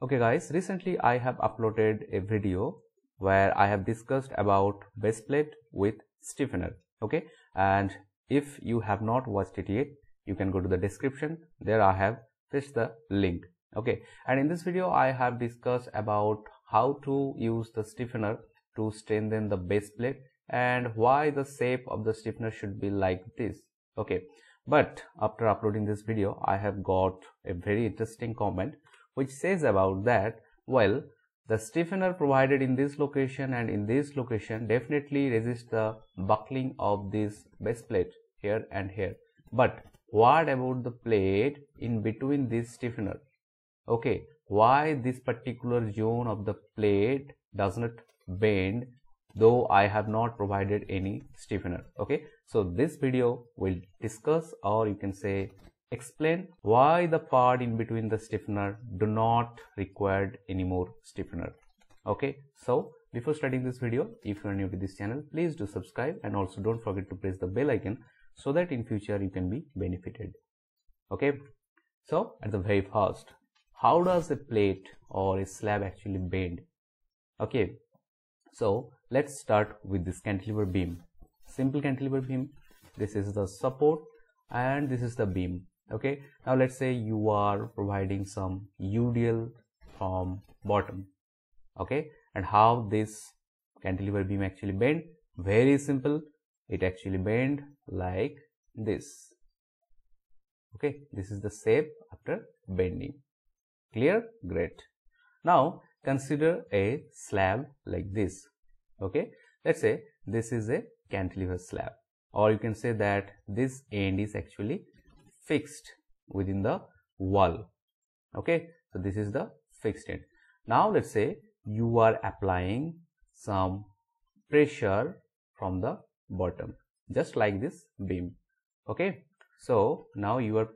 Okay guys, recently I have uploaded a video where I have discussed about base plate with stiffener. Okay, and if you have not watched it yet, you can go to the description. There I have fetched the link. Okay, and in this video I have discussed about how to use the stiffener to strengthen the base plate and why the shape of the stiffener should be like this. Okay, but after uploading this video, I have got a very interesting comment which says about that, well, the stiffener provided in this location and in this location definitely resist the buckling of this base plate here and here. But what about the plate in between this stiffener? Okay, why this particular zone of the plate does not bend though I have not provided any stiffener. Okay, so this video will discuss or you can say explain why the part in between the stiffener do not required any more stiffener. Okay so before starting this video if you are new to this channel please do subscribe and also don't forget to press the bell icon so that in future you can be benefited. Okay so at the very first how does a plate or a slab actually bend? Okay so let's start with this cantilever beam. Simple cantilever beam this is the support and this is the beam okay. Now let's say you are providing some UDL from bottom. Okay. And how this cantilever beam actually bend? Very simple. It actually bend like this. Okay. This is the shape after bending. Clear? Great. Now consider a slab like this. Okay. Let's say this is a cantilever slab. Or you can say that this end is actually fixed within the wall. Okay? So this is the fixed end. Now let's say you are applying some pressure from the bottom just like this beam. Okay? So now you are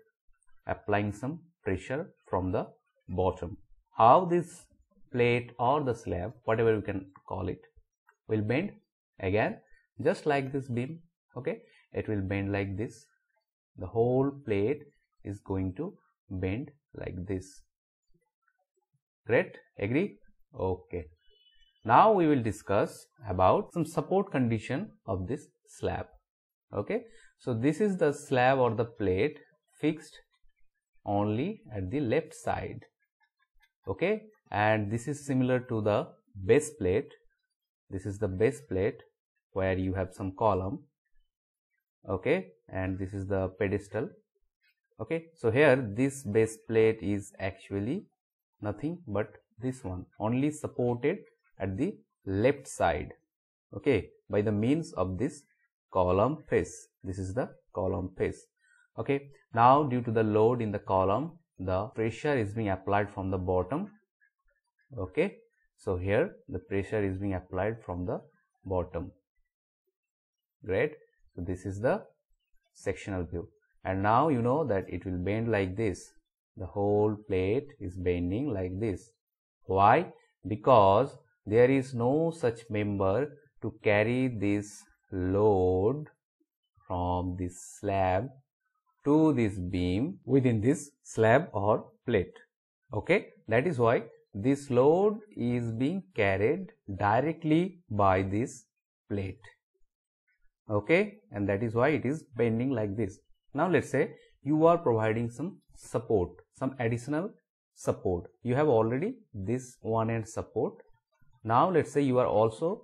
applying some pressure from the bottom. How this plate or the slab whatever you can call it will bend? Again just like this beam. Okay? It will bend like this the whole plate is going to bend like this. Great agree? Okay. Now we will discuss about some support condition of this slab. Okay? So this is the slab or the plate fixed only at the left side. Okay? And this is similar to the base plate. This is the base plate where you have some column okay and this is the pedestal okay. So here this base plate is actually nothing but this one only supported at the left side okay by the means of this column face. This is the column face okay. Now due to the load in the column the pressure is being applied from the bottom okay. So here the pressure is being applied from the bottom great so this is the sectional view. And now you know that it will bend like this. The whole plate is bending like this. Why? Because there is no such member to carry this load from this slab to this beam within this slab or plate. Okay, that is why this load is being carried directly by this plate okay? And that is why it is bending like this. Now let's say you are providing some support some additional support. You have already this one end support. Now let's say you are also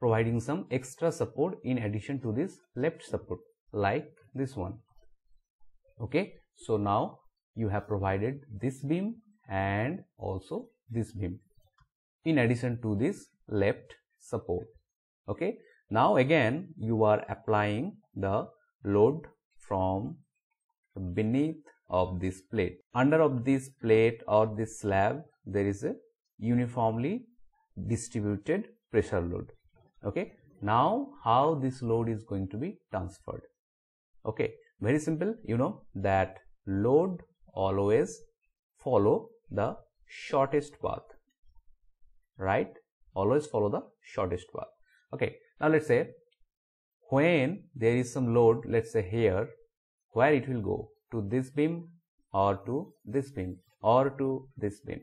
providing some extra support in addition to this left support like this one. Okay? So now you have provided this beam and also this beam in addition to this left support. Okay now again you are applying the load from beneath of this plate. Under of this plate or this slab there is a uniformly distributed pressure load. Okay. Now how this load is going to be transferred? Okay. Very simple. You know that load always follow the shortest path. Right. Always follow the shortest path. Okay. Now let's say when there is some load, let's say here, where it will go? To this beam or to this beam or to this beam.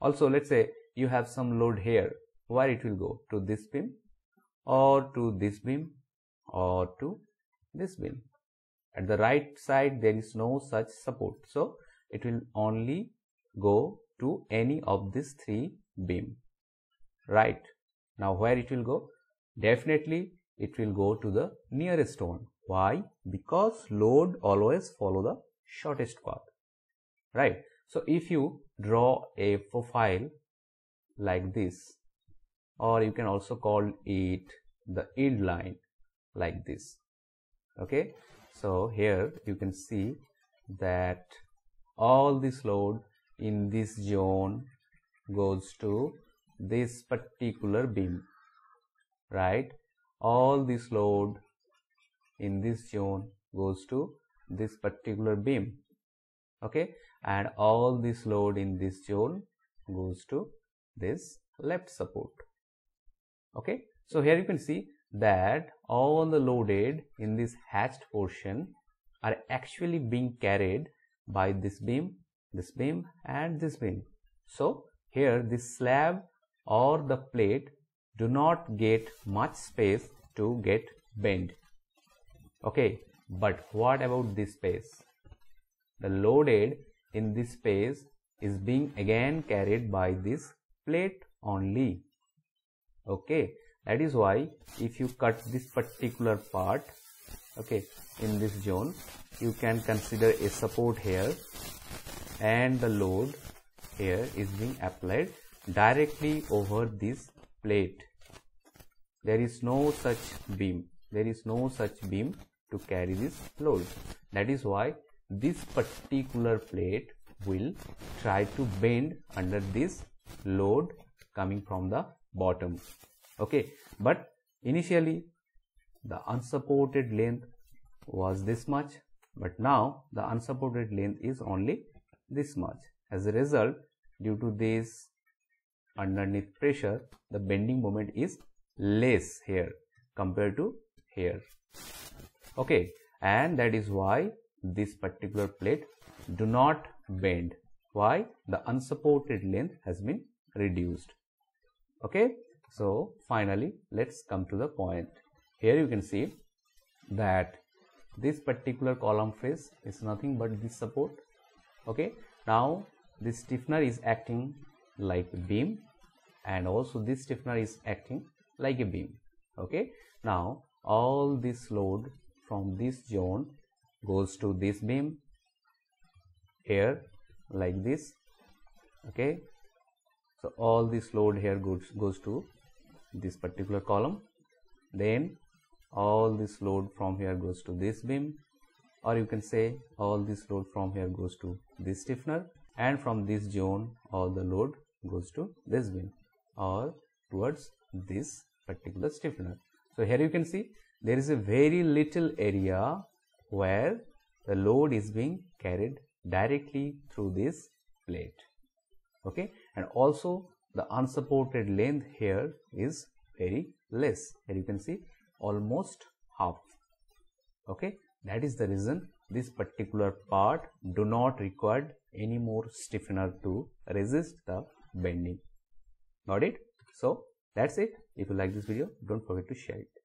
also let's say you have some load here where it will go? To this beam or to this beam or to this beam? At the right side there is no such support. So it will only go to any of these three beam. Right now where it will go? Definitely it will go to the nearest one why? Because load always follow the shortest path. Right? So if you draw a profile like this or you can also call it the yield line like this. Okay? So here you can see that all this load in this zone goes to this particular beam right? All this load in this zone goes to this particular beam okay? And all this load in this zone goes to this left support okay? So here you can see that all the loaded in this hatched portion are actually being carried by this beam this beam and this beam. So here this slab or the plate do not get much space to get bent. Okay but what about this space? The loaded in this space is being again carried by this plate only. Okay that is why if you cut this particular part okay in this zone you can consider a support here and the load here is being applied directly over this plate. There is no such beam. There is no such beam to carry this load. That is why this particular plate will try to bend under this load coming from the bottom. Okay. But initially the unsupported length was this much but now the unsupported length is only this much. As a result due to this underneath pressure the bending moment is less here compared to here. Okay and that is why this particular plate do not bend. Why? The unsupported length has been reduced. Okay so finally let's come to the point. Here you can see that this particular column face is nothing but this support. Okay now this stiffener is acting like beam and also this stiffener is acting like a beam. Okay? Now all this load from this zone goes to this beam. Here like this. Okay? So all this load here goes goes to this particular column. Then all this load from here goes to this beam. Or you can say all this load from here goes to this stiffener. And from this zone all the load goes to this beam or towards this particular stiffener. So here you can see there is a very little area where the load is being carried directly through this plate. Okay? And also the unsupported length here is very less. Here you can see almost half. Okay? That is the reason this particular part do not require any more stiffener to resist the bending got it? So that's it. If you like this video don't forget to share it